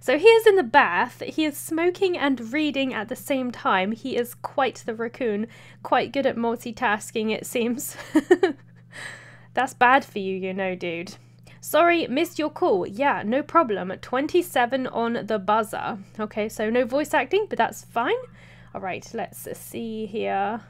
So he is in the bath. He is smoking and reading at the same time. He is quite the raccoon, quite good at multitasking, it seems. That's bad for you, you know, dude. Sorry, missed your call. Yeah, no problem. 27 on the buzzer. Okay, so no voice acting, but that's fine. All right, let's see here.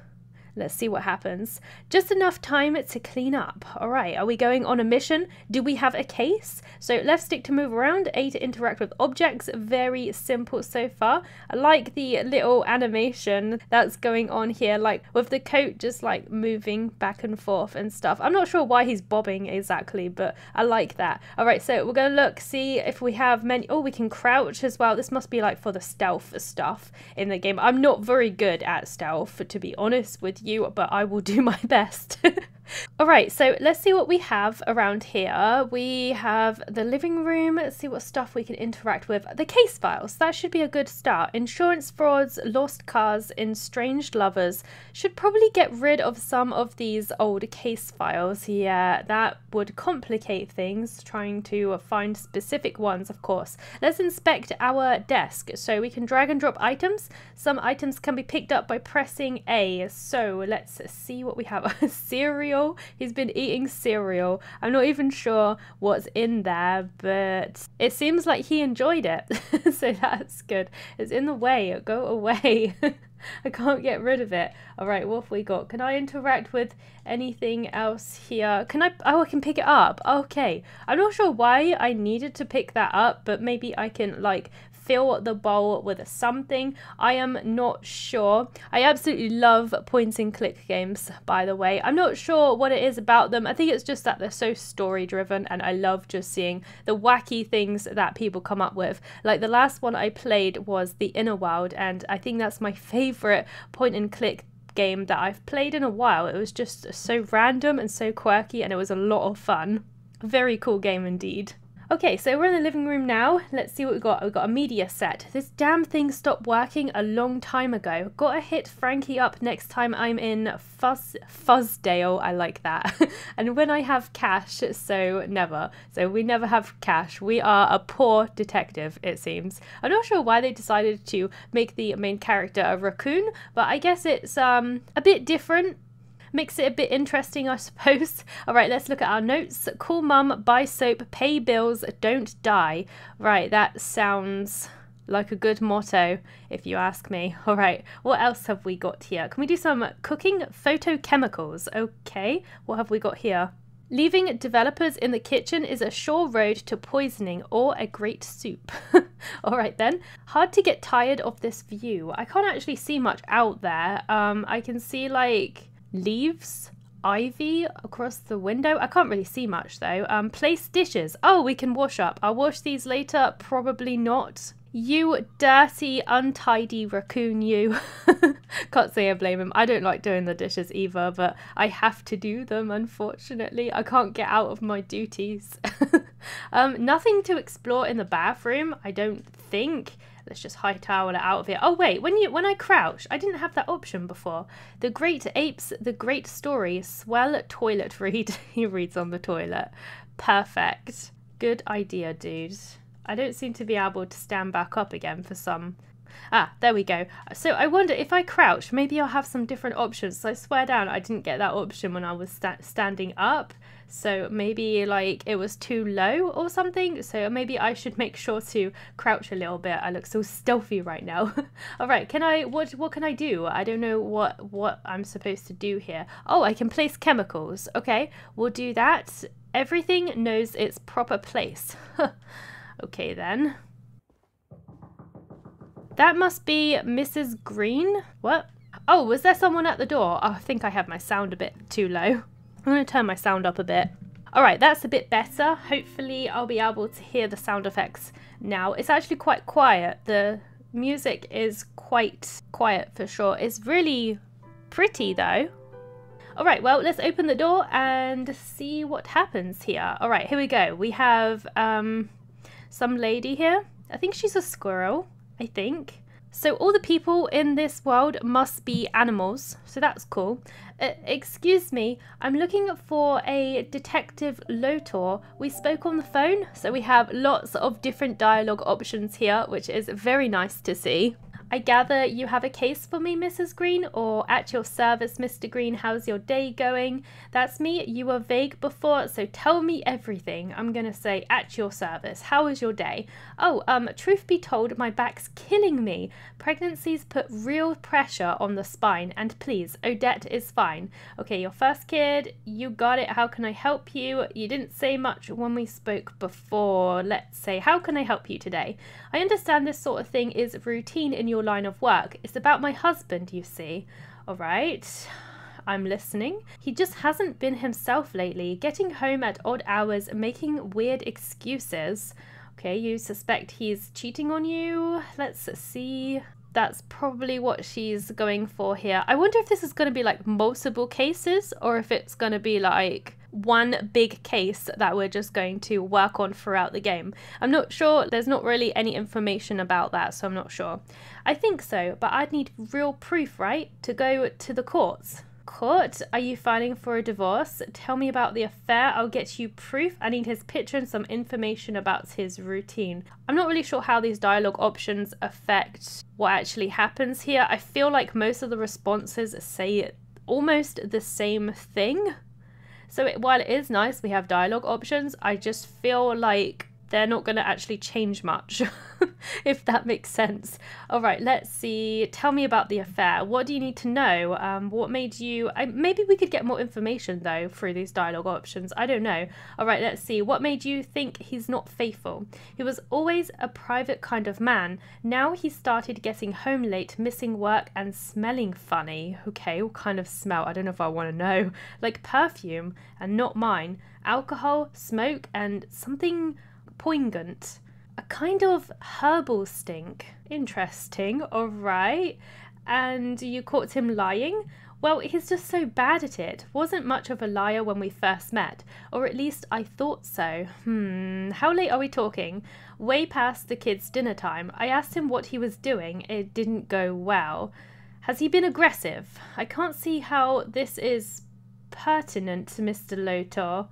Let's see what happens. Just enough time to clean up. All right, are we going on a mission? Do we have a case? So left stick to move around, A to interact with objects. Very simple so far. I like the little animation that's going on here, like with the coat just like moving back and forth and stuff. I'm not sure why he's bobbing exactly, but I like that. All right, so we're gonna look, see if we have many. Oh, we can crouch as well. This must be like for the stealth stuff in the game. I'm not very good at stealth, to be honest with you, but I will do my best. All right, so let's see what we have around here. We have the living room. Let's see what stuff we can interact with. The case files, that should be a good start. Insurance frauds, lost cars, estranged lovers. Should probably get rid of some of these old case files. Yeah, that would complicate things, trying to find specific ones, of course. Let's inspect our desk. So we can drag and drop items. Some items can be picked up by pressing A. So let's see what we have. Cereal cereal. He's been eating cereal. I'm not even sure what's in there, but it seems like he enjoyed it. so that's good. It's in the way. Go away. I can't get rid of it. All right, what have we got? Can I interact with anything else here? Can I? Oh, I can pick it up. Okay. I'm not sure why I needed to pick that up, but maybe I can like fill the bowl with something. I am not sure. I absolutely love point and click games, by the way. I'm not sure what it is about them. I think it's just that they're so story driven and I love just seeing the wacky things that people come up with. Like the last one I played was The Inner World and I think that's my favorite point and click game that I've played in a while. It was just so random and so quirky and it was a lot of fun. Very cool game indeed. Okay, so we're in the living room now. Let's see what we've got. We've got a media set. This damn thing stopped working a long time ago. Gotta hit Frankie up next time I'm in Fuzz Fuzzdale. I like that. and when I have cash, so never. So we never have cash. We are a poor detective, it seems. I'm not sure why they decided to make the main character a raccoon, but I guess it's um a bit different makes it a bit interesting, I suppose. All right, let's look at our notes. Call mum, buy soap, pay bills, don't die. Right, that sounds like a good motto, if you ask me. All right, what else have we got here? Can we do some cooking photochemicals? Okay, what have we got here? Leaving developers in the kitchen is a sure road to poisoning or a great soup. All right then. Hard to get tired of this view. I can't actually see much out there. Um, I can see like leaves ivy across the window. I can't really see much though. Um, place dishes. Oh, we can wash up. I'll wash these later. Probably not. You dirty, untidy raccoon, you. Can't say I blame him. I don't like doing the dishes either, but I have to do them, unfortunately. I can't get out of my duties. um, nothing to explore in the bathroom, I don't think. Let's just high towel it out of here. Oh wait, when you when I crouch, I didn't have that option before. The Great Apes, the Great Story, swell toilet read. he reads on the toilet. Perfect. Good idea, dude. I don't seem to be able to stand back up again for some Ah, there we go. So I wonder if I crouch, maybe I'll have some different options. So I swear down, I didn't get that option when I was sta standing up. So maybe like it was too low or something. So maybe I should make sure to crouch a little bit. I look so stealthy right now. All right, can I, what, what can I do? I don't know what, what I'm supposed to do here. Oh, I can place chemicals. Okay, we'll do that. Everything knows its proper place. okay then. That must be Mrs. Green. What? Oh, was there someone at the door? Oh, I think I have my sound a bit too low. I'm going to turn my sound up a bit. All right, that's a bit better. Hopefully I'll be able to hear the sound effects now. It's actually quite quiet. The music is quite quiet for sure. It's really pretty though. All right, well, let's open the door and see what happens here. All right, here we go. We have um, some lady here. I think she's a squirrel. I think. So all the people in this world must be animals. So that's cool. Uh, excuse me, I'm looking for a detective Lotor. We spoke on the phone, so we have lots of different dialogue options here, which is very nice to see. I gather you have a case for me, Mrs. Green, or at your service, Mr. Green, how's your day going? That's me. You were vague before, so tell me everything. I'm gonna say at your service. How was your day? Oh, um, truth be told, my back's killing me. Pregnancies put real pressure on the spine, and please, Odette is fine. Okay, your first kid, you got it. How can I help you? You didn't say much when we spoke before. Let's say, how can I help you today? I understand this sort of thing is routine in your line of work. It's about my husband, you see. All right. I'm listening. He just hasn't been himself lately, getting home at odd hours, making weird excuses. Okay, you suspect he's cheating on you. Let's see. That's probably what she's going for here. I wonder if this is going to be like multiple cases or if it's going to be like one big case that we're just going to work on throughout the game. I'm not sure, there's not really any information about that, so I'm not sure. I think so, but I'd need real proof, right, to go to the courts. Court, are you filing for a divorce? Tell me about the affair. I'll get you proof. I need his picture and some information about his routine. I'm not really sure how these dialogue options affect what actually happens here. I feel like most of the responses say almost the same thing. So it, while it is nice we have dialogue options, I just feel like they're not going to actually change much, if that makes sense. All right, let's see. Tell me about the affair. What do you need to know? Um, what made you. I, maybe we could get more information, though, through these dialogue options. I don't know. All right, let's see. What made you think he's not faithful? He was always a private kind of man. Now he started getting home late, missing work, and smelling funny. Okay, what kind of smell? I don't know if I want to know. Like perfume, and not mine. Alcohol, smoke, and something poignant. A kind of herbal stink. Interesting, alright. And you caught him lying? Well, he's just so bad at it. Wasn't much of a liar when we first met, or at least I thought so. Hmm, how late are we talking? Way past the kids' dinner time. I asked him what he was doing. It didn't go well. Has he been aggressive? I can't see how this is pertinent to Mr. Lotor.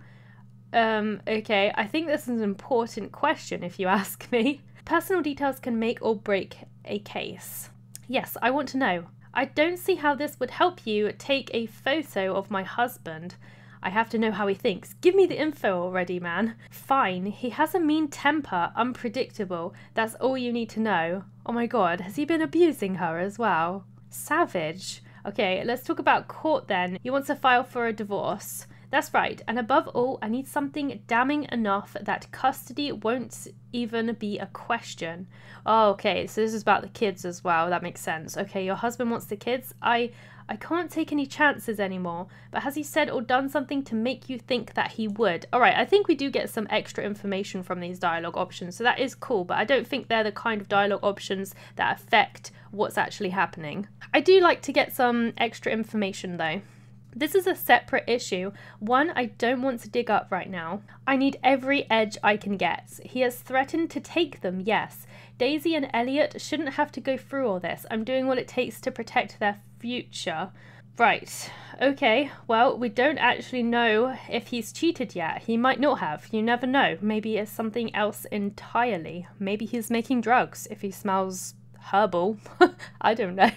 Um, okay, I think this is an important question if you ask me. Personal details can make or break a case. Yes, I want to know. I don't see how this would help you take a photo of my husband. I have to know how he thinks. Give me the info already, man. Fine, he has a mean temper, unpredictable. That's all you need to know. Oh my god, has he been abusing her as well? Savage. Okay, let's talk about court then. He wants to file for a divorce. That's right, and above all, I need something damning enough that custody won't even be a question. Oh, okay, so this is about the kids as well. That makes sense. Okay, your husband wants the kids. I I can't take any chances anymore. But has he said or done something to make you think that he would? All right, I think we do get some extra information from these dialogue options, so that is cool, but I don't think they're the kind of dialogue options that affect what's actually happening. I do like to get some extra information though. This is a separate issue, one I don't want to dig up right now. I need every edge I can get. He has threatened to take them, yes. Daisy and Elliot shouldn't have to go through all this. I'm doing what it takes to protect their future. Right, okay, well, we don't actually know if he's cheated yet. He might not have, you never know. Maybe it's something else entirely. Maybe he's making drugs if he smells herbal. I don't know.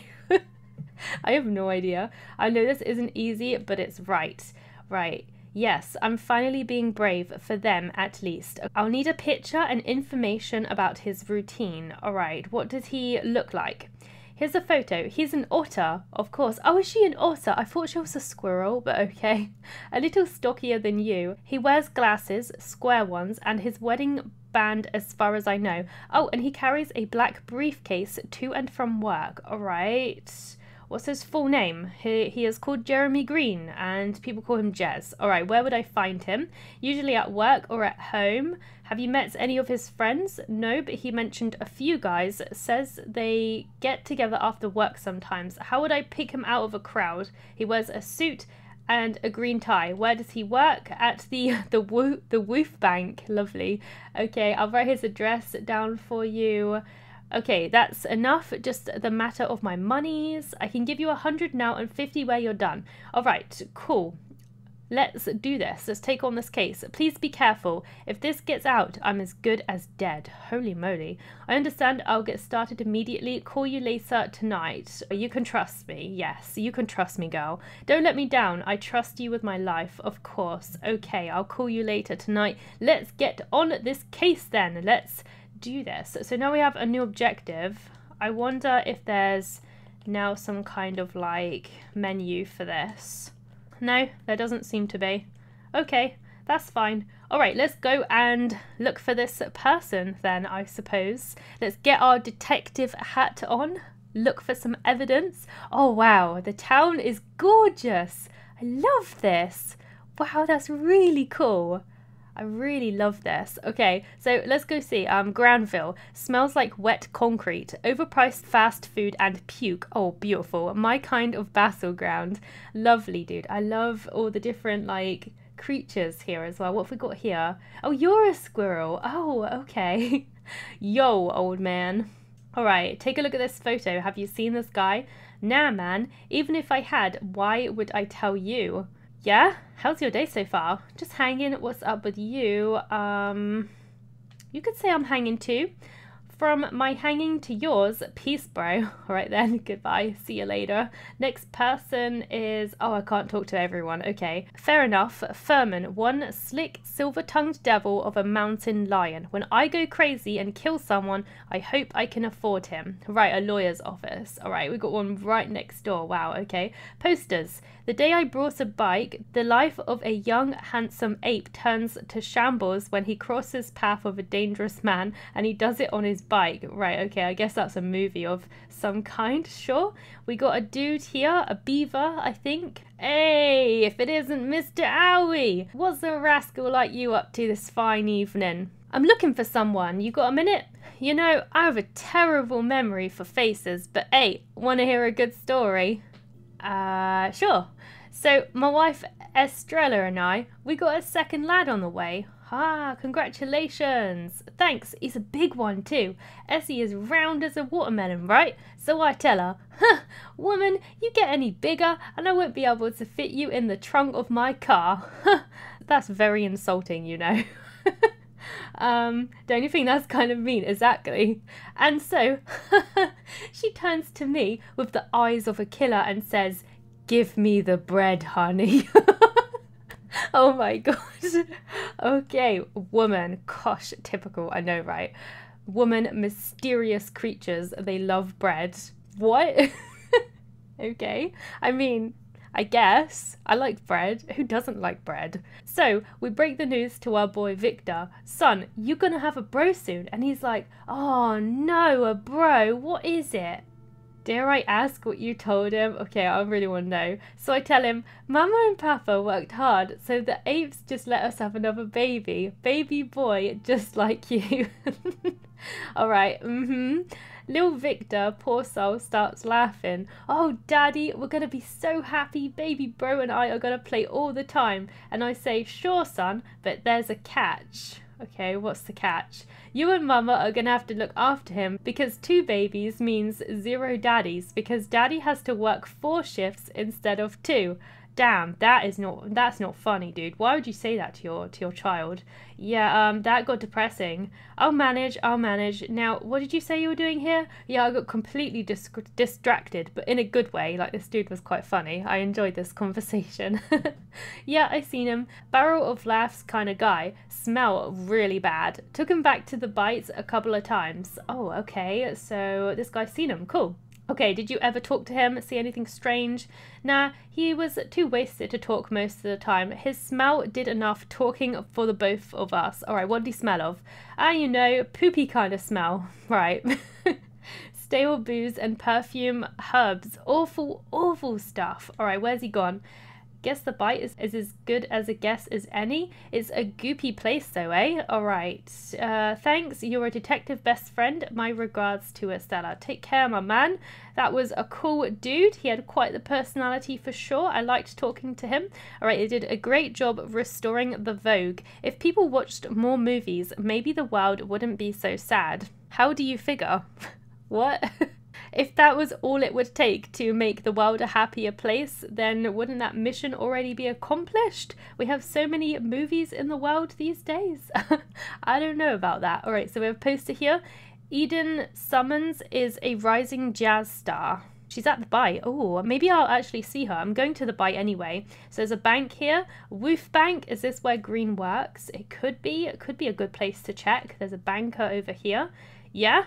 I have no idea. I know this isn't easy, but it's right. Right. Yes, I'm finally being brave, for them at least. I'll need a picture and information about his routine. Alright, what does he look like? Here's a photo. He's an otter, of course. Oh, is she an otter? I thought she was a squirrel, but okay. A little stockier than you. He wears glasses, square ones, and his wedding band as far as I know. Oh, and he carries a black briefcase to and from work. Alright what's his full name? He, he is called Jeremy Green and people call him Jez. All right, where would I find him? Usually at work or at home. Have you met any of his friends? No, but he mentioned a few guys. Says they get together after work sometimes. How would I pick him out of a crowd? He wears a suit and a green tie. Where does he work? At the the Woo the Woof Bank. Lovely. Okay, I'll write his address down for you. Okay, that's enough. Just the matter of my monies. I can give you a hundred now and fifty where you're done. All right, cool. Let's do this. Let's take on this case. Please be careful. If this gets out, I'm as good as dead. Holy moly. I understand I'll get started immediately. Call you later tonight. You can trust me. Yes, you can trust me, girl. Don't let me down. I trust you with my life, of course. Okay, I'll call you later tonight. Let's get on this case then. Let's do this. So now we have a new objective. I wonder if there's now some kind of like menu for this. No, there doesn't seem to be. Okay, that's fine. Alright, let's go and look for this person then, I suppose. Let's get our detective hat on, look for some evidence. Oh wow, the town is gorgeous. I love this. Wow, that's really cool. I really love this. Okay, so let's go see. Um, Granville smells like wet concrete, overpriced fast food, and puke. Oh, beautiful. My kind of battleground. Lovely, dude. I love all the different like creatures here as well. What have we got here? Oh, you're a squirrel. Oh, okay. Yo, old man. All right, take a look at this photo. Have you seen this guy? Nah, man. Even if I had, why would I tell you? Yeah, how's your day so far? Just hanging. What's up with you? Um, you could say I'm hanging too. From my hanging to yours, peace, bro. All right then, goodbye. See you later. Next person is. Oh, I can't talk to everyone. Okay, fair enough. Furman, one slick, silver tongued devil of a mountain lion. When I go crazy and kill someone, I hope I can afford him. Right, a lawyer's office. All right, we got one right next door. Wow, okay. Posters. The day I brought a bike, the life of a young, handsome ape turns to shambles when he crosses path of a dangerous man and he does it on his bike. Right, okay, I guess that's a movie of some kind, sure. We got a dude here, a beaver, I think. Hey, if it isn't Mr. Owie! What's a rascal like you up to this fine evening? I'm looking for someone. You got a minute? You know, I have a terrible memory for faces, but hey, want to hear a good story? Uh, sure. So, my wife Estrella and I, we got a second lad on the way. Ah, congratulations. Thanks, he's a big one too. Essie is round as a watermelon, right? So I tell her, huh, woman, you get any bigger and I won't be able to fit you in the trunk of my car. That's very insulting, you know. Um, don't you think that's kind of mean? Exactly. And so she turns to me with the eyes of a killer and says, Give me the bread, honey. oh my god. okay, woman. Gosh, typical. I know, right? Woman, mysterious creatures. They love bread. What? okay. I mean, I guess. I like bread. Who doesn't like bread? So we break the news to our boy Victor. Son, you're gonna have a bro soon. And he's like, oh no, a bro, what is it? Dare I ask what you told him? Okay, I really want to know. So I tell him, Mama and Papa worked hard, so the apes just let us have another baby. Baby boy, just like you. Alright, mm hmm. Little Victor, poor soul, starts laughing. Oh, Daddy, we're going to be so happy. Baby bro and I are going to play all the time. And I say, Sure, son, but there's a catch. Okay, what's the catch? You and Mama are to have to look after him because two babies means zero daddies because daddy has to work four shifts instead of two. Damn, that is not that's not funny, dude. Why would you say that to your to your child? Yeah, um, that got depressing. I'll manage. I'll manage. Now, what did you say you were doing here? Yeah, I got completely dis- distracted, but in a good way. Like this dude was quite funny. I enjoyed this conversation. yeah, I seen him. Barrel of laughs kind of guy. Smell really bad. Took him back to the bites a couple of times. Oh, okay. So this guy's seen him. Cool. Okay, did you ever talk to him, see anything strange? Nah, he was too wasted to talk most of the time. His smell did enough talking for the both of us. Alright, what did he smell of? Ah, you know, poopy kind of smell. Right. Stale booze and perfume herbs. Awful, awful stuff. Alright, where's he gone? Guess the bite is, is as good as a guess as any. It's a goopy place though, eh? Alright. Uh, thanks. You're a detective best friend. My regards to Estella. Take care, my man. That was a cool dude. He had quite the personality for sure. I liked talking to him. Alright, he did a great job restoring the Vogue. If people watched more movies, maybe the world wouldn't be so sad. How do you figure? what? if that was all it would take to make the world a happier place, then wouldn't that mission already be accomplished? We have so many movies in the world these days. I don't know about that. All right, so we have a poster here. Eden Simmons is a rising jazz star. She's at the bite. Oh, maybe I'll actually see her. I'm going to the bite anyway. So there's a bank here. Woof Bank. Is this where green works? It could be. It could be a good place to check. There's a banker over here. Yeah?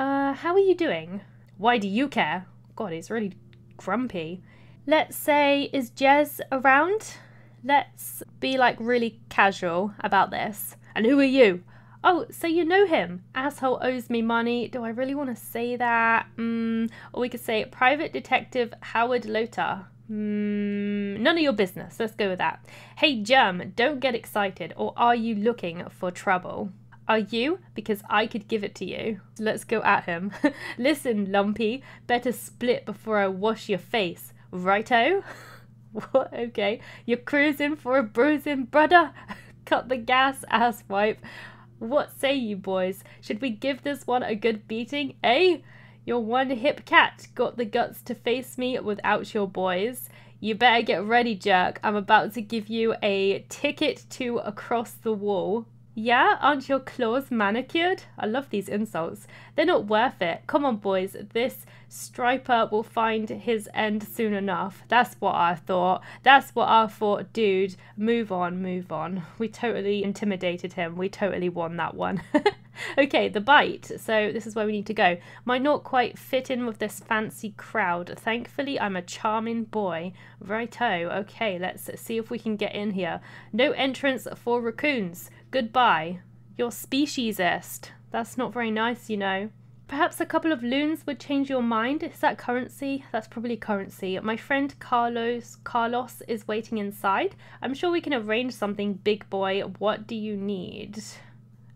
Uh, how are you doing? Why do you care? God, he's really grumpy. Let's say, is Jez around? Let's be like really casual about this. And who are you? Oh, so you know him. Asshole owes me money. Do I really want to say that? Mm, or we could say Private Detective Howard Lotor. Mm, none of your business. Let's go with that. Hey, Germ, don't get excited. Or are you looking for trouble? Are you? Because I could give it to you. Let's go at him. Listen, Lumpy, better split before I wash your face. Righto? what? Okay. You're cruising for a bruising, brother? Cut the gas, asswipe. What say you boys? Should we give this one a good beating, eh? Your one hip cat got the guts to face me without your boys. You better get ready, jerk. I'm about to give you a ticket to across the wall. Yeah, aren't your claws manicured? I love these insults. They're not worth it. Come on, boys. This striper will find his end soon enough. That's what I thought. That's what I thought, dude. Move on, move on. We totally intimidated him. We totally won that one. okay, the bite. So this is where we need to go. Might not quite fit in with this fancy crowd. Thankfully, I'm a charming boy. Righto. Okay, let's see if we can get in here. No entrance for raccoons. Goodbye. You're speciesist. That's not very nice, you know. Perhaps a couple of loons would change your mind. Is that currency? That's probably currency. My friend Carlos Carlos is waiting inside. I'm sure we can arrange something, big boy. What do you need?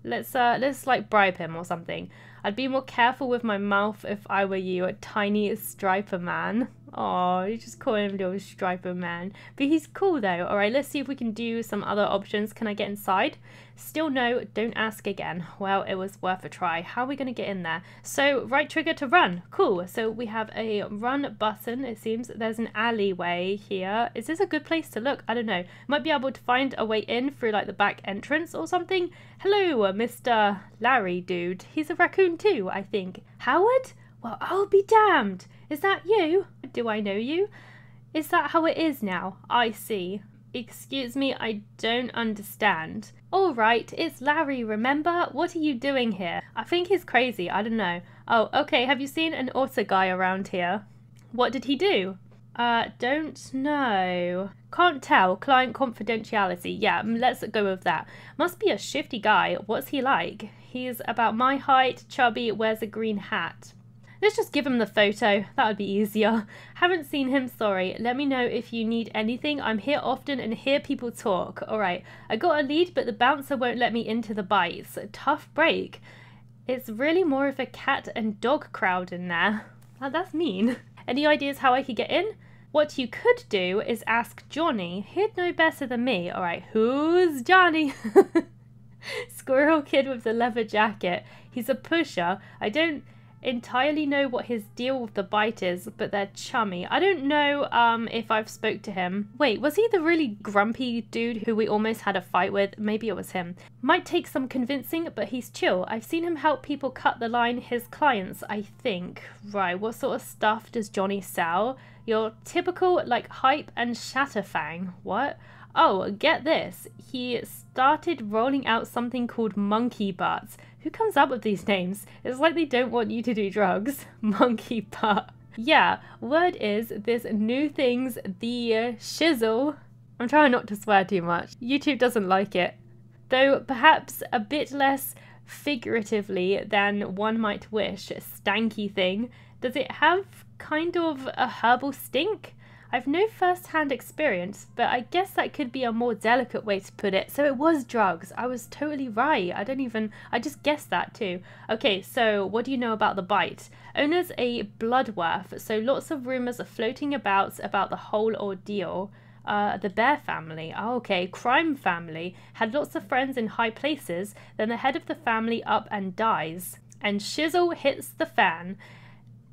Let's uh let's like bribe him or something. I'd be more careful with my mouth if I were you, a tiny striper man. Oh, you just call him little striper man. But he's cool though. Alright, let's see if we can do some other options. Can I get inside? Still no, don't ask again. Well, it was worth a try. How are we going to get in there? So, right trigger to run. Cool. So we have a run button. It seems there's an alleyway here. Is this a good place to look? I don't know. Might be able to find a way in through like the back entrance or something. Hello, Mr. Larry dude. He's a raccoon too, I think. Howard? Well, I'll be damned. Is that you? Do I know you? Is that how it is now? I see. Excuse me, I don't understand. All right, it's Larry, remember? What are you doing here? I think he's crazy, I don't know. Oh, okay, have you seen an auto guy around here? What did he do? Uh, don't know. Can't tell. Client confidentiality. Yeah, let's go with that. Must be a shifty guy. What's he like? He's about my height, chubby, wears a green hat. Let's just give him the photo. That would be easier. Haven't seen him, sorry. Let me know if you need anything. I'm here often and hear people talk. Alright, I got a lead, but the bouncer won't let me into the bites. Tough break. It's really more of a cat and dog crowd in there. Oh, that's mean. Any ideas how I could get in? What you could do is ask Johnny. He'd know better than me. Alright, who's Johnny? Squirrel kid with the leather jacket. He's a pusher. I don't entirely know what his deal with the bite is, but they're chummy. I don't know um, if I've spoke to him. Wait, was he the really grumpy dude who we almost had a fight with? Maybe it was him. Might take some convincing, but he's chill. I've seen him help people cut the line, his clients, I think. Right, what sort of stuff does Johnny sell? Your typical, like, hype and shatterfang. What? Oh, get this. He started rolling out something called monkey butts. Who comes up with these names? It's like they don't want you to do drugs. Monkey butt. Yeah, word is this new thing's the shizzle. I'm trying not to swear too much. YouTube doesn't like it. Though perhaps a bit less figuratively than one might wish. Stanky thing. Does it have kind of a herbal stink? I've no first hand experience, but I guess that could be a more delicate way to put it. So it was drugs. I was totally right. I don't even, I just guessed that too. Okay, so what do you know about the bite? Owner's a bloodworth, so lots of rumours are floating about about the whole ordeal. Uh, the Bear family, oh, okay, crime family, had lots of friends in high places, then the head of the family up and dies and shizzle hits the fan.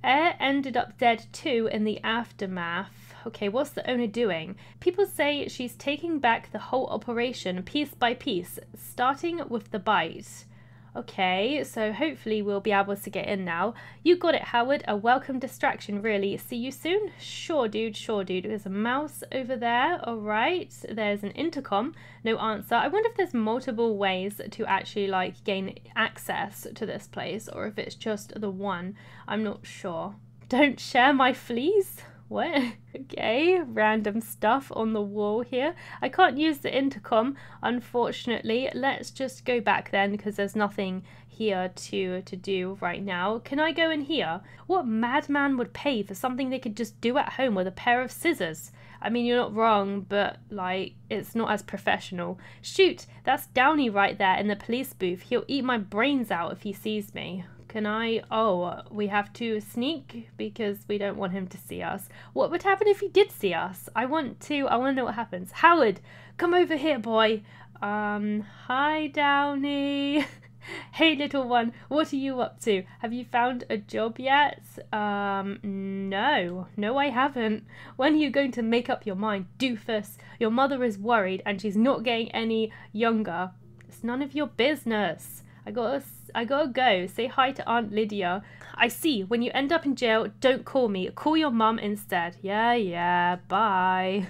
Heir ended up dead too in the aftermath. Okay, what's the owner doing? People say she's taking back the whole operation piece by piece, starting with the bite. Okay, so hopefully we'll be able to get in now. You got it, Howard. A welcome distraction, really. See you soon? Sure, dude. Sure, dude. There's a mouse over there. All right. There's an intercom. No answer. I wonder if there's multiple ways to actually, like, gain access to this place or if it's just the one. I'm not sure. Don't share my fleas? What? okay, random stuff on the wall here. I can't use the intercom, unfortunately. Let's just go back then because there's nothing here to, to do right now. Can I go in here? What madman would pay for something they could just do at home with a pair of scissors? I mean, you're not wrong, but like, it's not as professional. Shoot, that's Downey right there in the police booth. He'll eat my brains out if he sees me. Can I? Oh, we have to sneak because we don't want him to see us. What would happen if he did see us? I want to. I want to know what happens. Howard, come over here, boy. Um, hi, Downey. hey, little one. What are you up to? Have you found a job yet? Um, no. No, I haven't. When are you going to make up your mind, doofus? Your mother is worried and she's not getting any younger. It's none of your business. I gotta, I gotta go. Say hi to Aunt Lydia. I see. When you end up in jail, don't call me. Call your mum instead. Yeah, yeah. Bye.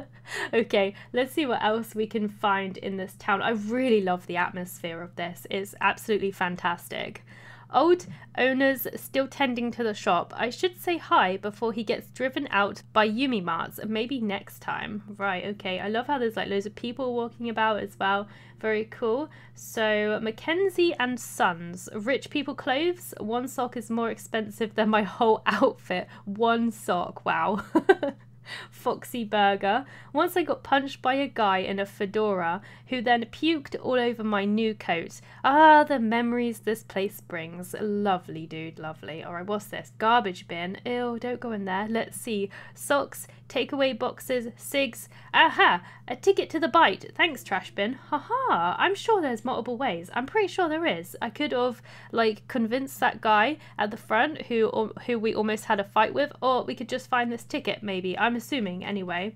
okay, let's see what else we can find in this town. I really love the atmosphere of this. It's absolutely fantastic. Old owner's still tending to the shop. I should say hi before he gets driven out by Yumi Marts. Maybe next time. Right, okay. I love how there's like loads of people walking about as well. Very cool. So Mackenzie and Sons. Rich people clothes. One sock is more expensive than my whole outfit. One sock. Wow. Foxy Burger. Once I got punched by a guy in a fedora who then puked all over my new coat. Ah, the memories this place brings. Lovely, dude, lovely. All right, what's this? Garbage bin. Ew, don't go in there. Let's see. Socks, takeaway boxes, cigs. Aha, a ticket to the bite. Thanks, trash bin. Haha, I'm sure there's multiple ways. I'm pretty sure there is. I could have, like, convinced that guy at the front who, who we almost had a fight with, or we could just find this ticket, maybe. I'm assuming, anyway.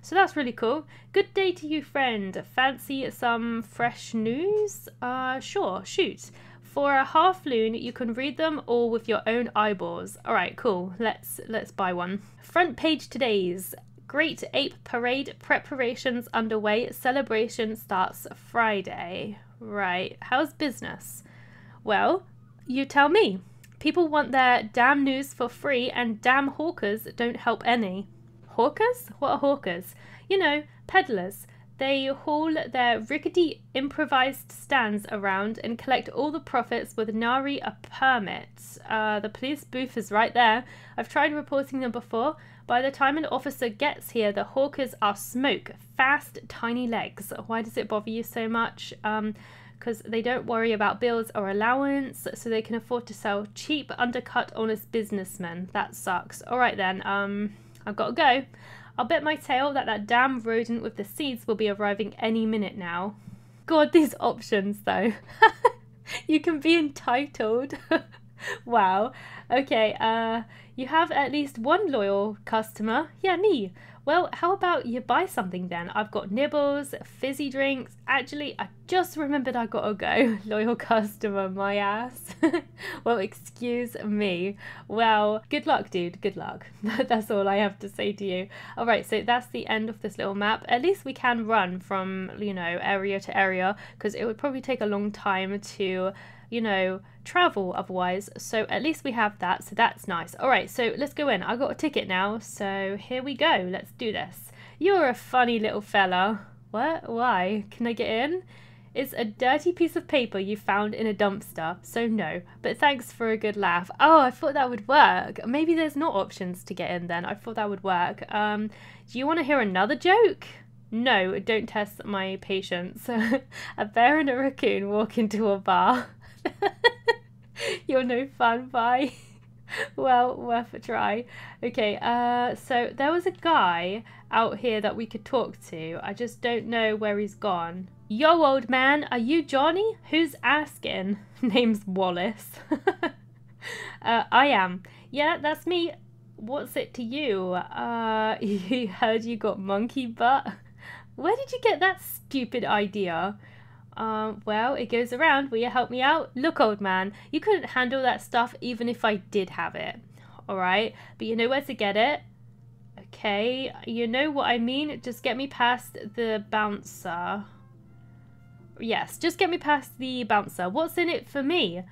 So that's really cool. Good day to you, friend. Fancy some fresh news? Uh, sure, shoot. For a half loon, you can read them all with your own eyeballs. All right, cool. Let's let's buy one. Front page today's Great Ape Parade preparations underway. Celebration starts Friday. Right. How's business? Well, you tell me. People want their damn news for free, and damn hawkers don't help any. Hawkers? What are hawkers? You know, peddlers. They haul their rickety improvised stands around and collect all the profits with nary a permit. Uh, the police booth is right there. I've tried reporting them before. By the time an officer gets here, the hawkers are smoke, fast, tiny legs. Why does it bother you so much? Um, because they don't worry about bills or allowance, so they can afford to sell cheap, undercut, honest businessmen. That sucks. All right then. Um, I've got to go. I'll bet my tail that that damn rodent with the seeds will be arriving any minute now. God, these options though. you can be entitled. wow. Okay, uh, you have at least one loyal customer. Yeah, me. Well, how about you buy something then? I've got nibbles, fizzy drinks. Actually, I just remembered I gotta go. Loyal customer, my ass. well, excuse me. Well, good luck, dude. Good luck. that's all I have to say to you. All right, so that's the end of this little map. At least we can run from, you know, area to area because it would probably take a long time to you know, travel otherwise. So at least we have that. So that's nice. All right, so let's go in. I got a ticket now. So here we go. Let's do this. You're a funny little fella. What? Why? Can I get in? It's a dirty piece of paper you found in a dumpster, so no. But thanks for a good laugh. Oh, I thought that would work. Maybe there's not options to get in then. I thought that would work. Um, do you want to hear another joke? No, don't test my patience. a bear and a raccoon walk into a bar. You're no fun, bye. well, worth a try. Okay, uh, so there was a guy out here that we could talk to. I just don't know where he's gone. Yo, old man, are you Johnny? Who's asking? Name's Wallace. uh, I am. Yeah, that's me. What's it to you? Uh, he heard you got monkey butt. Where did you get that stupid idea? Um, well, it goes around. Will you help me out? Look, old man, you couldn't handle that stuff even if I did have it. Alright, but you know where to get it? Okay, you know what I mean? Just get me past the bouncer. Yes, just get me past the bouncer. What's in it for me?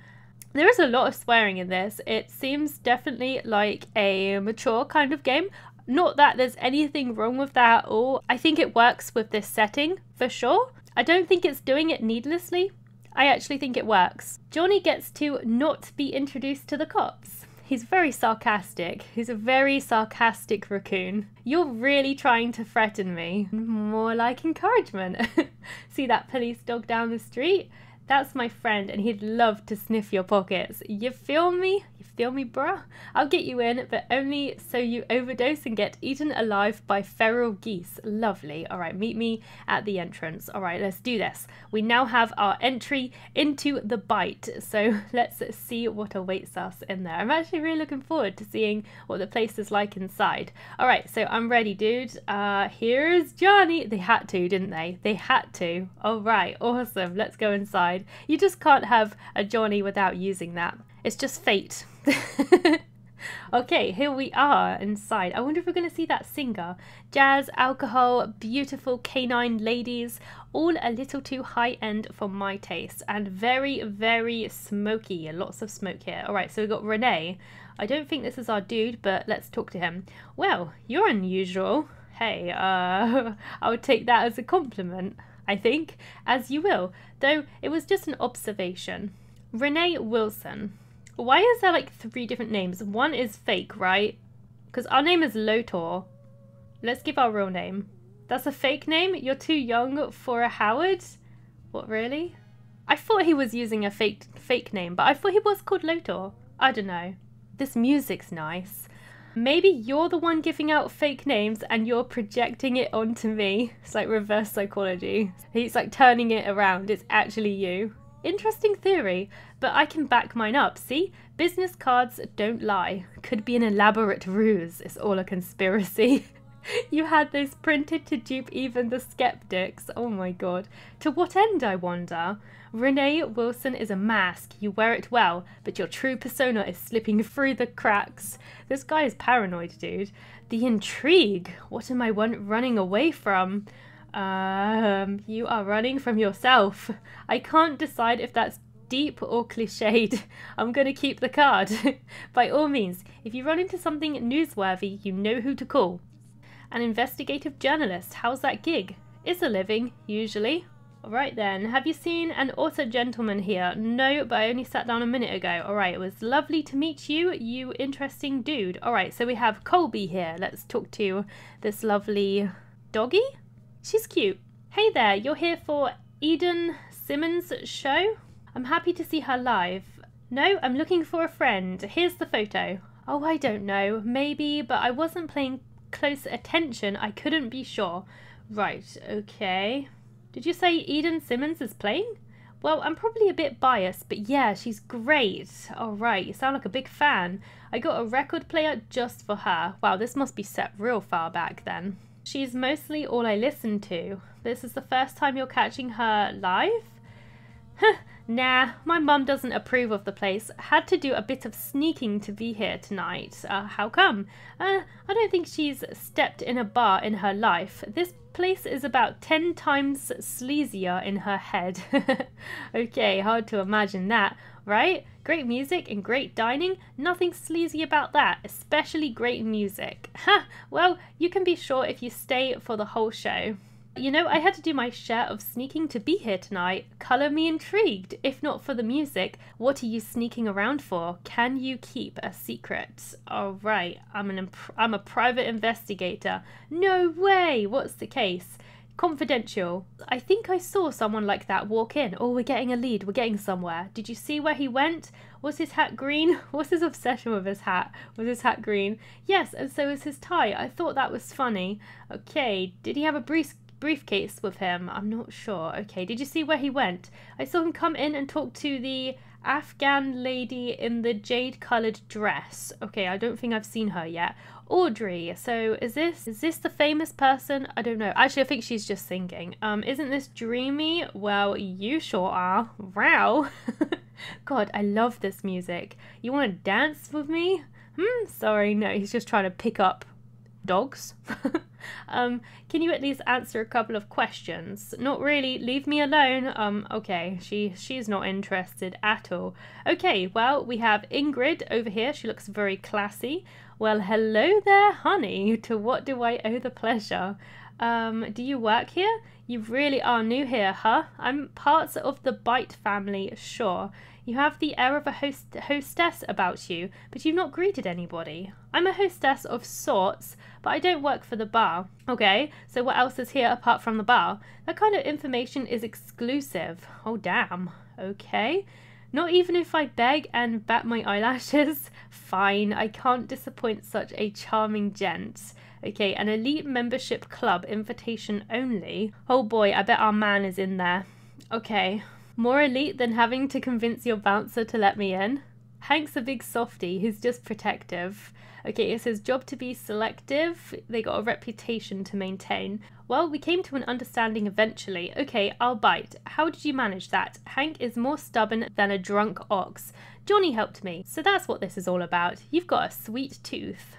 There is a lot of swearing in this. It seems definitely like a mature kind of game. Not that there's anything wrong with that at all. I think it works with this setting for sure. I don't think it's doing it needlessly. I actually think it works. Johnny gets to not be introduced to the cops. He's very sarcastic. He's a very sarcastic raccoon. You're really trying to threaten me. More like encouragement. See that police dog down the street? That's my friend, and he'd love to sniff your pockets. You feel me? You feel me, bruh? I'll get you in, but only so you overdose and get eaten alive by feral geese. Lovely. All right, meet me at the entrance. All right, let's do this. We now have our entry into the bite, so let's see what awaits us in there. I'm actually really looking forward to seeing what the place is like inside. All right, so I'm ready, dude. Uh, here's Johnny. They had to, didn't they? They had to. All right, awesome. Let's go inside. You just can't have a Johnny without using that. It's just fate. okay, here we are inside. I wonder if we're going to see that singer. Jazz, alcohol, beautiful canine ladies, all a little too high end for my taste and very, very smoky. Lots of smoke here. All right, so we've got Renee. I don't think this is our dude, but let's talk to him. Well, you're unusual. Hey, uh, I would take that as a compliment. I think, as you will, though it was just an observation. Renee Wilson. Why is there like three different names? One is fake, right? Because our name is Lotor. Let's give our real name. That's a fake name? You're too young for a Howard? What, really? I thought he was using a fake fake name, but I thought he was called Lotor. I don't know. This music's nice. Maybe you're the one giving out fake names and you're projecting it onto me. It's like reverse psychology. He's like turning it around. It's actually you. Interesting theory, but I can back mine up. See? Business cards don't lie. Could be an elaborate ruse. It's all a conspiracy. you had those printed to dupe even the skeptics. Oh my god. To what end, I wonder? Renee Wilson is a mask. You wear it well, but your true persona is slipping through the cracks. This guy is paranoid, dude. The intrigue. What am I running away from? Um, you are running from yourself. I can't decide if that's deep or cliched. I'm going to keep the card. By all means, if you run into something newsworthy, you know who to call. An investigative journalist. How's that gig? It's a living, usually. Alright then, have you seen an author gentleman here? No, but I only sat down a minute ago. Alright, it was lovely to meet you, you interesting dude. Alright, so we have Colby here. Let's talk to this lovely doggy. She's cute. Hey there, you're here for Eden Simmons' show? I'm happy to see her live. No, I'm looking for a friend. Here's the photo. Oh, I don't know. Maybe, but I wasn't paying close attention. I couldn't be sure. Right, okay. Did you say Eden Simmons is playing? Well, I'm probably a bit biased, but yeah, she's great. All right, you sound like a big fan. I got a record player just for her. Wow, this must be set real far back then. She's mostly all I listen to. This is the first time you're catching her live? nah, my mum doesn't approve of the place. Had to do a bit of sneaking to be here tonight. Uh, how come? Uh, I don't think she's stepped in a bar in her life. This place is about 10 times sleazier in her head. okay, hard to imagine that, right? Great music and great dining, nothing sleazy about that, especially great music. Ha! Well, you can be sure if you stay for the whole show. You know, I had to do my share of sneaking to be here tonight. Colour me intrigued. If not for the music, what are you sneaking around for? Can you keep a secret? All right, I'm an I'm a private investigator. No way. What's the case? Confidential. I think I saw someone like that walk in. Oh, we're getting a lead. We're getting somewhere. Did you see where he went? Was his hat green? What's his obsession with his hat? Was his hat green? Yes, and so is his tie. I thought that was funny. Okay, did he have a brief briefcase with him? I'm not sure. Okay, did you see where he went? I saw him come in and talk to the Afghan lady in the jade coloured dress. Okay, I don't think I've seen her yet. Audrey. So is this is this the famous person? I don't know. Actually, I think she's just singing. Um, isn't this dreamy? Well, you sure are. Wow. God, I love this music. You want to dance with me? Hmm. Sorry, no. He's just trying to pick up dogs. um, can you at least answer a couple of questions? Not really. Leave me alone. Um, okay. She she's not interested at all. Okay. Well, we have Ingrid over here. She looks very classy. Well, hello there, honey. To what do I owe the pleasure? Um, do you work here? You really are new here, huh? I'm part of the Bite family, sure. You have the air of a host- hostess about you, but you've not greeted anybody. I'm a hostess of sorts, but I don't work for the bar. Okay, so what else is here apart from the bar? That kind of information is exclusive. Oh, damn. Okay. Not even if I beg and bat my eyelashes? Fine, I can't disappoint such a charming gent. Okay, an elite membership club invitation only. Oh boy, I bet our man is in there. Okay, more elite than having to convince your bouncer to let me in? Hank's a big softy, he's just protective. Okay, it's his job to be selective. They got a reputation to maintain. Well, we came to an understanding eventually. Okay, I'll bite. How did you manage that? Hank is more stubborn than a drunk ox. Johnny helped me. So that's what this is all about. You've got a sweet tooth.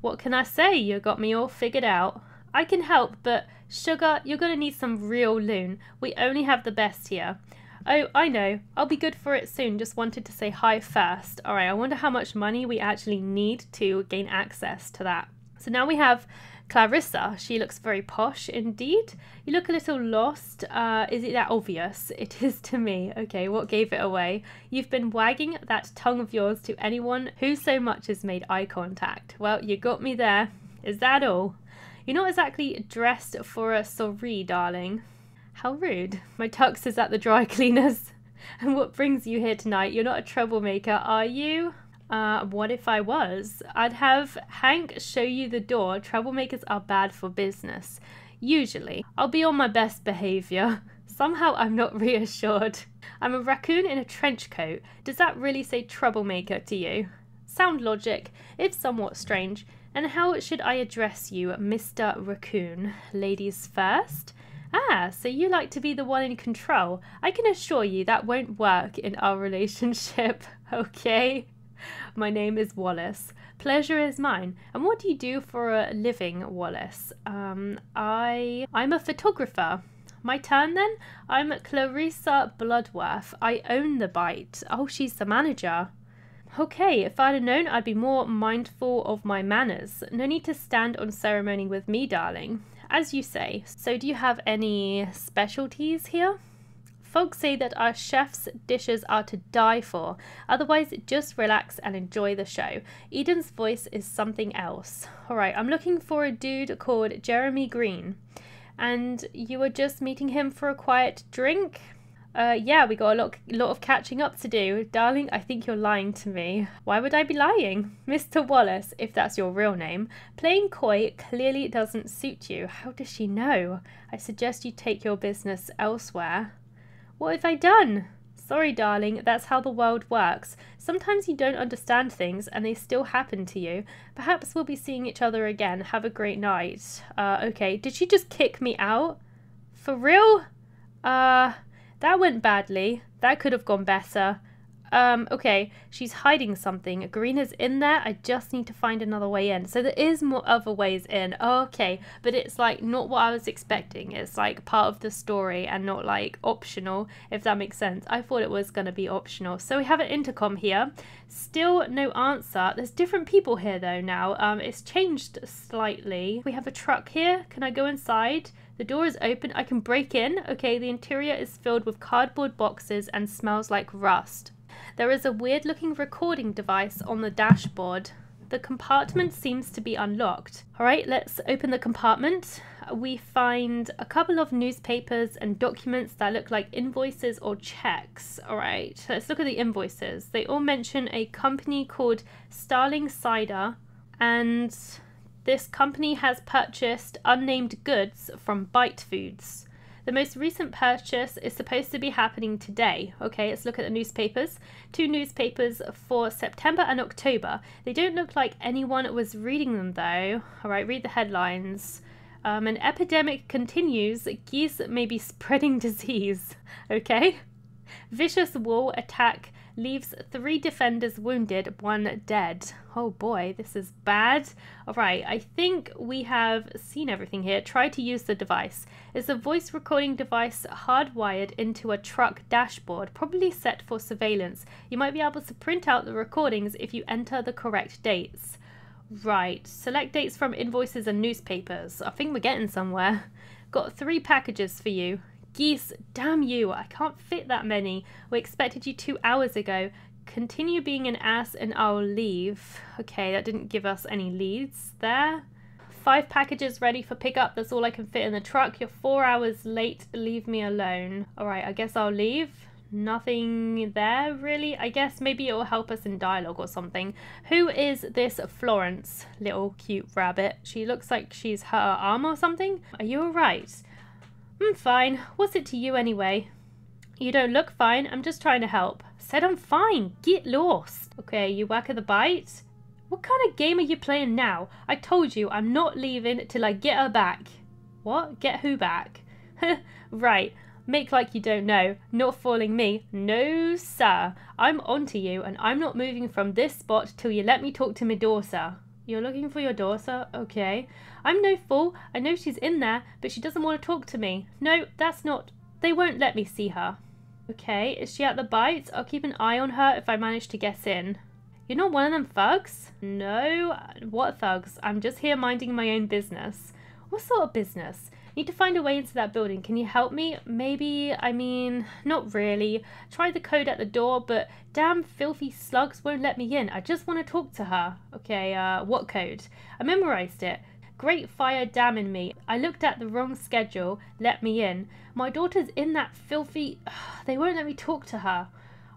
What can I say? You got me all figured out. I can help, but sugar, you're gonna need some real loon. We only have the best here. Oh, I know. I'll be good for it soon. Just wanted to say hi first. All right, I wonder how much money we actually need to gain access to that. So now we have Clarissa. She looks very posh indeed. You look a little lost. Uh, is it that obvious? It is to me. Okay, what gave it away? You've been wagging that tongue of yours to anyone who so much as made eye contact. Well, you got me there. Is that all? You're not exactly dressed for a soiree, darling. How rude. My tux is at the dry cleaners. and what brings you here tonight? You're not a troublemaker, are you? Uh, what if I was? I'd have Hank show you the door. Troublemakers are bad for business. Usually. I'll be on my best behaviour. Somehow I'm not reassured. I'm a raccoon in a trench coat. Does that really say troublemaker to you? Sound logic, if somewhat strange. And how should I address you, Mr. Raccoon? Ladies first? Ah, so you like to be the one in control. I can assure you that won't work in our relationship, okay? My name is Wallace. Pleasure is mine. And what do you do for a living, Wallace? Um, I I'm a photographer. My turn then? I'm Clarissa Bloodworth. I own the bite. Oh, she's the manager. Okay, if I'd have known, I'd be more mindful of my manners. No need to stand on ceremony with me, darling as you say. So, do you have any specialties here? Folks say that our chef's dishes are to die for. Otherwise, just relax and enjoy the show. Eden's voice is something else. All right, I'm looking for a dude called Jeremy Green. And you were just meeting him for a quiet drink? Uh, yeah, we got a lot, lot of catching up to do. Darling, I think you're lying to me. Why would I be lying? Mr. Wallace, if that's your real name, playing coy clearly doesn't suit you. How does she know? I suggest you take your business elsewhere. What have I done? Sorry, darling, that's how the world works. Sometimes you don't understand things and they still happen to you. Perhaps we'll be seeing each other again. Have a great night. Uh, okay, did she just kick me out? For real? Uh, that went badly. That could have gone better. Um, okay, she's hiding something. Garina's in there. I just need to find another way in. So there is more other ways in. Okay, but it's like not what I was expecting. It's like part of the story and not like optional, if that makes sense. I thought it was going to be optional. So we have an intercom here. Still no answer. There's different people here though now. Um, it's changed slightly. We have a truck here. Can I go inside? The door is open. I can break in. Okay, the interior is filled with cardboard boxes and smells like rust. There is a weird looking recording device on the dashboard. The compartment seems to be unlocked. All right, let's open the compartment. We find a couple of newspapers and documents that look like invoices or checks. All right, let's look at the invoices. They all mention a company called Starling Cider, and this company has purchased unnamed goods from Bite Foods. The most recent purchase is supposed to be happening today. Okay, let's look at the newspapers. Two newspapers for September and October. They don't look like anyone was reading them though. All right, read the headlines. Um, an epidemic continues. Geese may be spreading disease. Okay. Vicious wall attack leaves three defenders wounded, one dead. Oh boy, this is bad. Alright, I think we have seen everything here. Try to use the device. It's a voice recording device hardwired into a truck dashboard, probably set for surveillance. You might be able to print out the recordings if you enter the correct dates. Right, select dates from invoices and newspapers. I think we're getting somewhere. Got three packages for you. Geese, damn you, I can't fit that many. We expected you two hours ago. Continue being an ass and I'll leave. Okay, that didn't give us any leads there. Five packages ready for pickup. That's all I can fit in the truck. You're four hours late. Leave me alone. All right, I guess I'll leave. Nothing there, really. I guess maybe it will help us in dialogue or something. Who is this Florence, little cute rabbit? She looks like she's hurt her arm or something. Are you alright? I'm fine. What's it to you anyway? You don't look fine. I'm just trying to help. Said I'm fine. Get lost. Okay, you whack at the bite? What kind of game are you playing now? I told you I'm not leaving till I get her back. What? Get who back? right. Make like you don't know. Not fooling me. No, sir. I'm onto you and I'm not moving from this spot till you let me talk to Medusa. You're looking for your daughter? Okay. I'm no fool. I know she's in there, but she doesn't want to talk to me. No, that's not... They won't let me see her. Okay, is she at the bites? I'll keep an eye on her if I manage to get in. You're not one of them thugs? No. What thugs? I'm just here minding my own business. What sort of business? Need to find a way into that building. Can you help me? Maybe, I mean, not really. Tried the code at the door, but damn filthy slugs won't let me in. I just want to talk to her. Okay, uh, what code? I memorized it. Great fire damning me. I looked at the wrong schedule. Let me in. My daughter's in that filthy... They won't let me talk to her.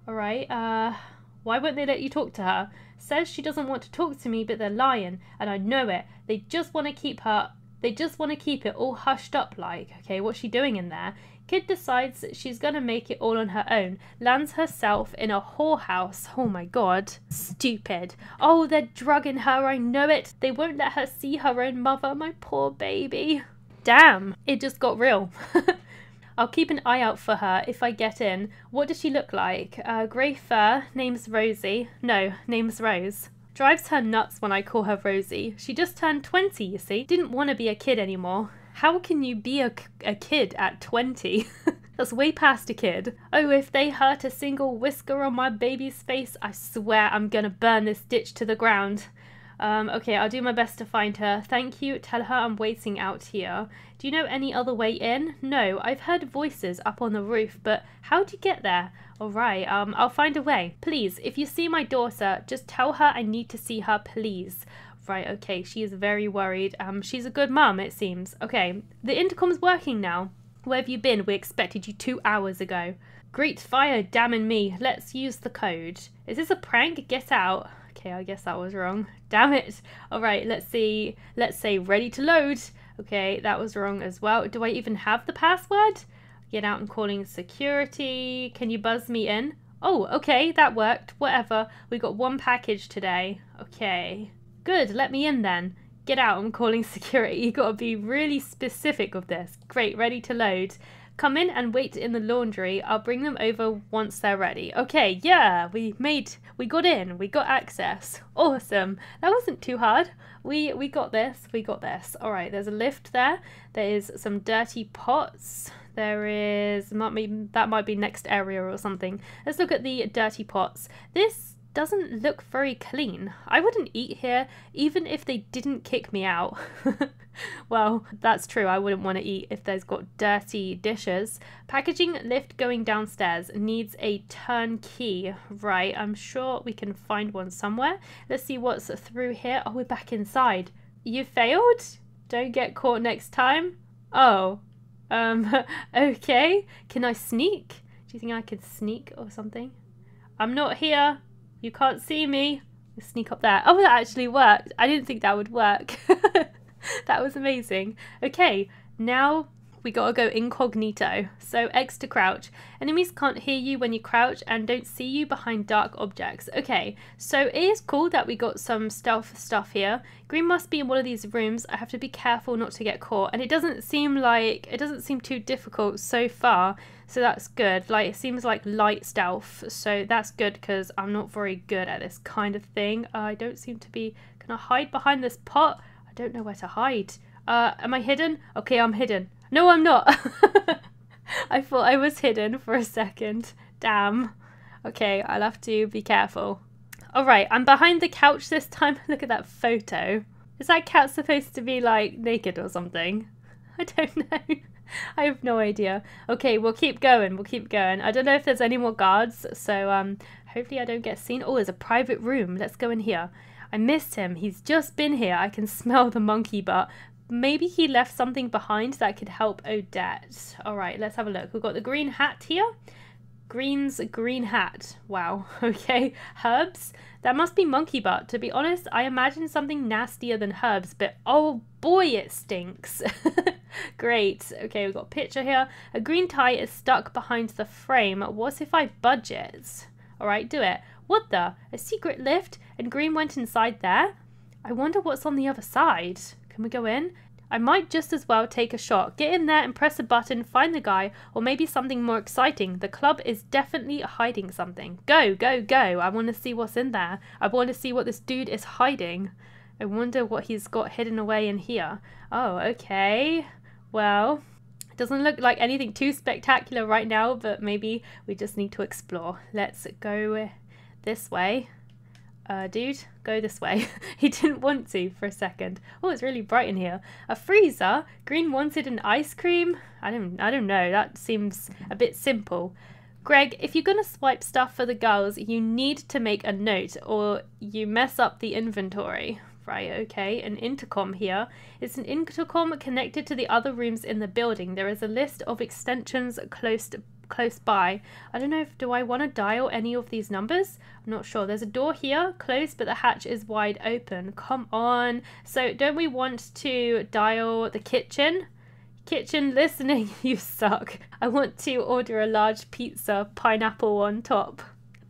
Alright, uh... Why won't they let you talk to her? Says she doesn't want to talk to me, but they're lying, and I know it. They just want to keep her they just want to keep it all hushed up like, okay, what's she doing in there? Kid decides that she's gonna make it all on her own, lands herself in a whorehouse. Oh my god. Stupid. Oh, they're drugging her, I know it. They won't let her see her own mother, my poor baby. Damn, it just got real. I'll keep an eye out for her if I get in. What does she look like? Uh, grey fur, name's Rosie. No, name's Rose. Drives her nuts when I call her Rosie. She just turned 20, you see. Didn't want to be a kid anymore. How can you be a, a kid at 20? That's way past a kid. Oh, if they hurt a single whisker on my baby's face, I swear I'm gonna burn this ditch to the ground. Um, okay, I'll do my best to find her. Thank you. Tell her I'm waiting out here. Do you know any other way in? No, I've heard voices up on the roof, but how'd you get there? Alright, um, I'll find a way. Please, if you see my daughter, just tell her I need to see her, please. Right, okay, she is very worried. Um, she's a good mum, it seems. Okay, the intercom's working now. Where have you been? We expected you two hours ago. Great fire, damning me. Let's use the code. Is this a prank? Get out. Okay, I guess that was wrong. Damn it. All right, let's see. Let's say ready to load. Okay, that was wrong as well. Do I even have the password? Get out and calling security. Can you buzz me in? Oh, okay, that worked. Whatever. We got one package today. Okay. Good, let me in then. Get out, I'm calling security. You gotta be really specific with this. Great, ready to load. Come in and wait in the laundry. I'll bring them over once they're ready. Okay, yeah, we made, we got in, we got access. Awesome. That wasn't too hard. We we got this, we got this. All right, there's a lift there. There is some dirty pots. There is, might be, that might be next area or something. Let's look at the dirty pots. This doesn't look very clean. I wouldn't eat here even if they didn't kick me out. well, that's true. I wouldn't want to eat if there's got dirty dishes. Packaging lift going downstairs needs a turnkey. Right, I'm sure we can find one somewhere. Let's see what's through here. Oh, we're back inside. You failed? Don't get caught next time? Oh, um, okay. Can I sneak? Do you think I could sneak or something? I'm not here. You can't see me. Sneak up there. Oh, that actually worked. I didn't think that would work. that was amazing. Okay, now we gotta go incognito. So X to crouch. Enemies can't hear you when you crouch and don't see you behind dark objects. Okay, so it is cool that we got some stealth stuff here. Green must be in one of these rooms. I have to be careful not to get caught. And it doesn't seem like, it doesn't seem too difficult so far. So that's good. Like, it seems like light stealth. So that's good because I'm not very good at this kind of thing. Uh, I don't seem to be, can I hide behind this pot? I don't know where to hide. Uh, am I hidden? Okay, I'm hidden. No, I'm not. I thought I was hidden for a second. Damn. Okay, I'll have to be careful. Alright, I'm behind the couch this time. Look at that photo. Is that cat supposed to be like naked or something? I don't know. I have no idea. Okay, we'll keep going. We'll keep going. I don't know if there's any more guards, so um, hopefully I don't get seen. Oh, there's a private room. Let's go in here. I missed him. He's just been here. I can smell the monkey butt maybe he left something behind that could help Odette. All right, let's have a look. We've got the green hat here. Green's green hat. Wow. Okay. Herbs. That must be monkey butt. To be honest, I imagine something nastier than herbs, but oh boy, it stinks. Great. Okay, we've got a picture here. A green tie is stuck behind the frame. What if I budge it? All right, do it. What the? A secret lift? And Green went inside there? I wonder what's on the other side. Can we go in? I might just as well take a shot. Get in there and press a button, find the guy, or maybe something more exciting. The club is definitely hiding something. Go, go, go. I want to see what's in there. I want to see what this dude is hiding. I wonder what he's got hidden away in here. Oh, okay. Well, it doesn't look like anything too spectacular right now, but maybe we just need to explore. Let's go this way uh, dude, go this way. he didn't want to for a second. Oh, it's really bright in here. A freezer? Green wanted an ice cream? I don't, I don't know. That seems a bit simple. Greg, if you're going to swipe stuff for the girls, you need to make a note or you mess up the inventory. Right, okay, an intercom here. It's an intercom connected to the other rooms in the building. There is a list of extensions close to close by. I don't know if do I want to dial any of these numbers? I'm not sure. There's a door here closed, but the hatch is wide open. Come on. So don't we want to dial the kitchen? Kitchen listening, you suck. I want to order a large pizza, pineapple on top.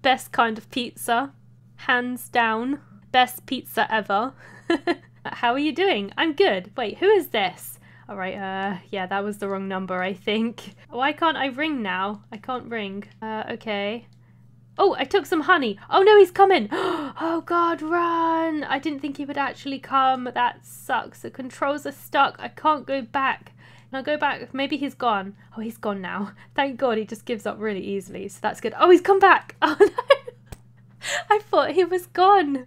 Best kind of pizza. Hands down. Best pizza ever. How are you doing? I'm good. Wait, who is this? All right, uh, yeah, that was the wrong number, I think. Why can't I ring now? I can't ring. Uh, okay. Oh, I took some honey. Oh no, he's coming. Oh god, run. I didn't think he would actually come. That sucks. The controls are stuck. I can't go back. Now go back. Maybe he's gone. Oh, he's gone now. Thank god he just gives up really easily. So that's good. Oh, he's come back. Oh no. I thought he was gone.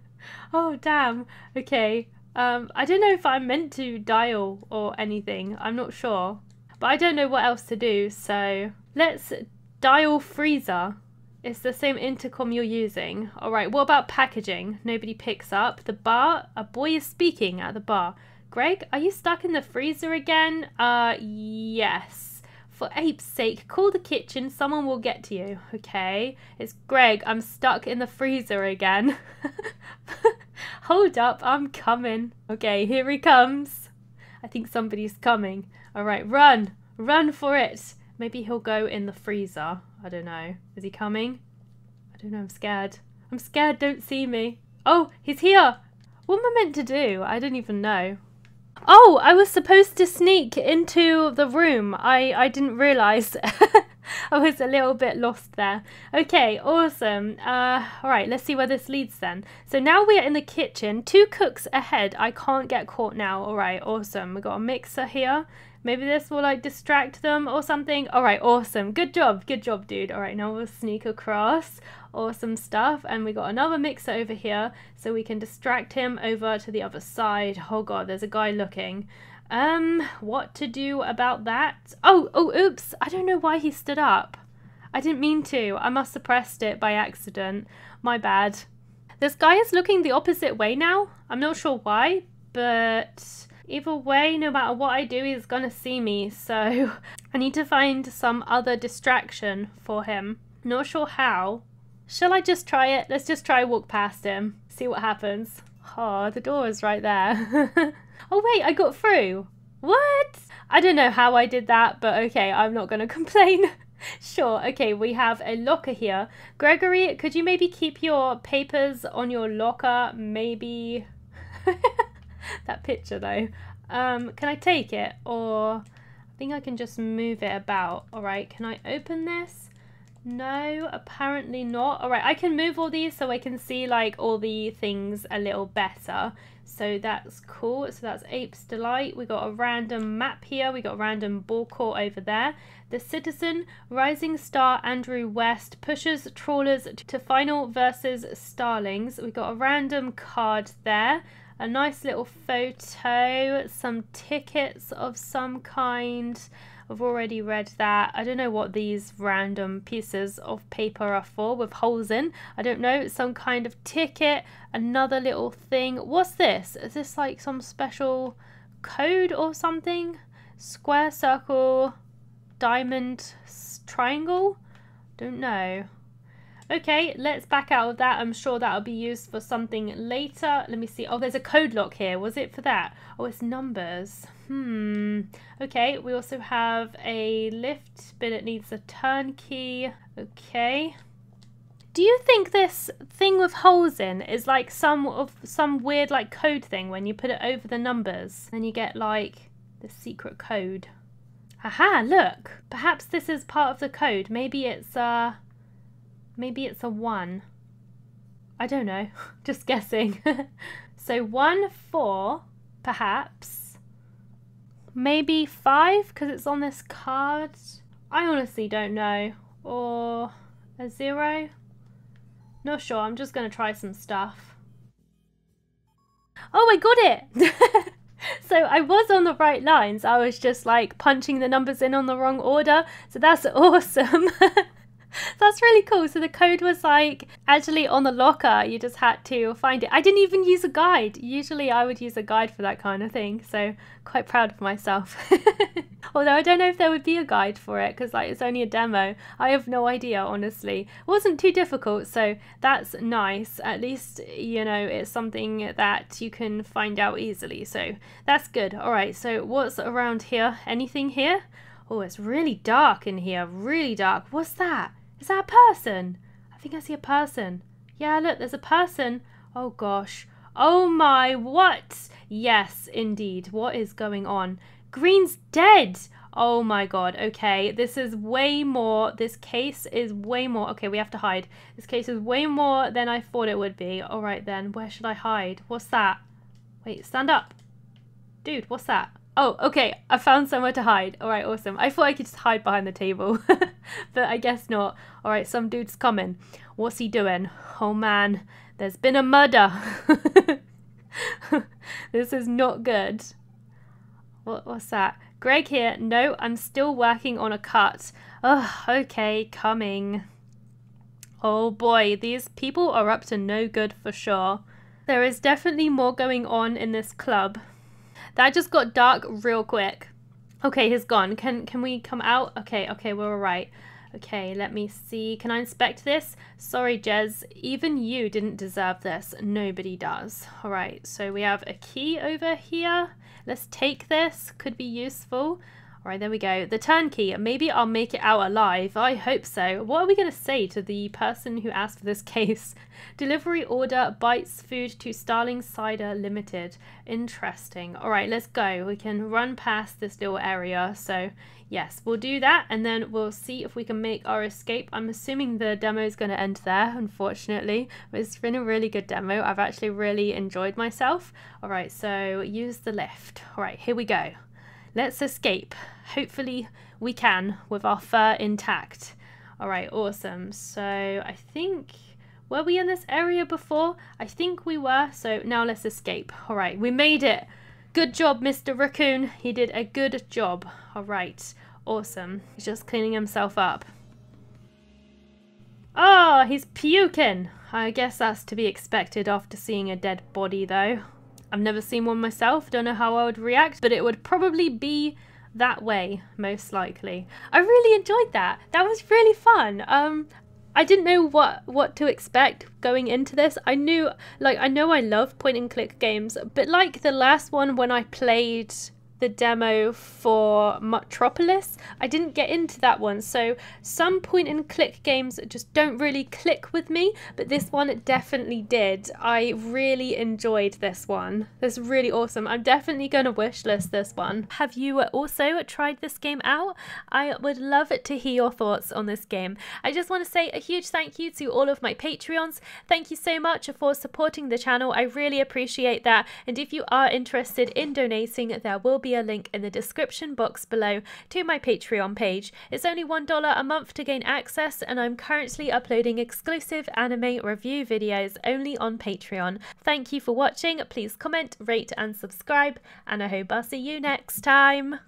Oh, damn. Okay. Um, I don't know if I'm meant to dial or anything. I'm not sure. But I don't know what else to do, so let's dial freezer. It's the same intercom you're using. Alright, what about packaging? Nobody picks up. The bar? A boy is speaking at the bar. Greg, are you stuck in the freezer again? Uh, yes. For ape's sake, call the kitchen. Someone will get to you. Okay. It's Greg. I'm stuck in the freezer again. Hold up. I'm coming. Okay, here he comes. I think somebody's coming. All right, run. Run for it. Maybe he'll go in the freezer. I don't know. Is he coming? I don't know. I'm scared. I'm scared. Don't see me. Oh, he's here. What am I meant to do? I don't even know. Oh, I was supposed to sneak into the room. I, I didn't realise. I was a little bit lost there. Okay, awesome. Uh, all right, let's see where this leads then. So now we are in the kitchen. Two cooks ahead. I can't get caught now. All right, awesome. We got a mixer here. Maybe this will like distract them or something. All right, awesome. Good job. Good job, dude. All right, now we'll sneak across. Awesome stuff. And we got another mixer over here so we can distract him over to the other side. Oh god, there's a guy looking. Um, what to do about that? Oh, oh, oops. I don't know why he stood up. I didn't mean to. I must have pressed it by accident. My bad. This guy is looking the opposite way now. I'm not sure why, but either way, no matter what I do, he's gonna see me. So I need to find some other distraction for him. Not sure how. Shall I just try it? Let's just try walk past him. See what happens. Oh, the door is right there. oh wait, I got through. What? I don't know how I did that, but okay, I'm not gonna complain. sure, okay, we have a locker here. Gregory, could you maybe keep your papers on your locker? Maybe. that picture though. Um, can I take it? Or I think I can just move it about. All right, can I open this? No, apparently not. All right, I can move all these so I can see like all the things a little better. So that's cool. So that's Ape's Delight. We got a random map here. We got a random ball court over there. The Citizen, Rising Star, Andrew West pushes trawlers to final versus Starlings. We got a random card there. A nice little photo, some tickets of some kind. I've already read that. I don't know what these random pieces of paper are for with holes in. I don't know. Some kind of ticket. Another little thing. What's this? Is this like some special code or something? Square, circle, diamond, triangle? Don't know. Okay, let's back out of that. I'm sure that'll be used for something later. Let me see. Oh, there's a code lock here. Was it for that? Oh, it's numbers. Hmm. Okay, we also have a lift, but it needs a turnkey. Okay. Do you think this thing with holes in is like some of some weird like code thing when you put it over the numbers and you get like the secret code? Aha, look. Perhaps this is part of the code. Maybe it's uh Maybe it's a 1. I don't know. Just guessing. so 1, 4, perhaps. Maybe 5 because it's on this card. I honestly don't know. Or a 0. Not sure. I'm just going to try some stuff. Oh, I got it! so I was on the right lines. I was just like punching the numbers in on the wrong order. So that's awesome. That's really cool. So the code was like actually on the locker. You just had to find it. I didn't even use a guide. Usually I would use a guide for that kind of thing. So quite proud of myself. Although I don't know if there would be a guide for it because like it's only a demo. I have no idea, honestly. It wasn't too difficult. So that's nice. At least, you know, it's something that you can find out easily. So that's good. All right. So what's around here? Anything here? Oh, it's really dark in here. Really dark. What's that? Is that a person? I think I see a person. Yeah, look, there's a person. Oh gosh. Oh my, what? Yes, indeed. What is going on? Green's dead. Oh my god. Okay, this is way more. This case is way more. Okay, we have to hide. This case is way more than I thought it would be. All right then, where should I hide? What's that? Wait, stand up. Dude, what's that? Oh, okay. I found somewhere to hide. All right, awesome. I thought I could just hide behind the table, but I guess not. All right, some dude's coming. What's he doing? Oh man, there's been a murder. this is not good. What, what's that? Greg here. No, I'm still working on a cut. Oh, okay, coming. Oh boy, these people are up to no good for sure. There is definitely more going on in this club. That just got dark real quick. Okay, he's gone. Can can we come out? Okay, okay, we're all right. Okay, let me see. Can I inspect this? Sorry, Jez. Even you didn't deserve this. Nobody does. All right, so we have a key over here. Let's take this. Could be useful. All right, there we go. The turnkey. Maybe I'll make it out alive. I hope so. What are we going to say to the person who asked for this case? Delivery order bites food to Starling Cider Limited. Interesting. All right, let's go. We can run past this little area. So yes, we'll do that and then we'll see if we can make our escape. I'm assuming the demo is going to end there, unfortunately. It's been a really good demo. I've actually really enjoyed myself. All right, so use the lift. All right, here we go. Let's escape. Hopefully we can with our fur intact. All right, awesome. So I think, were we in this area before? I think we were. So now let's escape. All right, we made it. Good job, Mr. Raccoon. He did a good job. All right, awesome. He's just cleaning himself up. Oh, he's puking. I guess that's to be expected after seeing a dead body though. I've never seen one myself, don't know how I would react, but it would probably be that way, most likely. I really enjoyed that. That was really fun. Um, I didn't know what what to expect going into this. I knew like I know I love point and click games, but like the last one when I played the demo for Metropolis. I didn't get into that one, so some point and click games just don't really click with me, but this one definitely did. I really enjoyed this one. This is really awesome. I'm definitely going to wishlist this one. Have you also tried this game out? I would love to hear your thoughts on this game. I just want to say a huge thank you to all of my Patreons. Thank you so much for supporting the channel. I really appreciate that. And if you are interested in donating, there will be a link in the description box below to my Patreon page. It's only $1 a month to gain access, and I'm currently uploading exclusive anime review videos only on Patreon. Thank you for watching. Please comment, rate, and subscribe, and I hope I'll see you next time.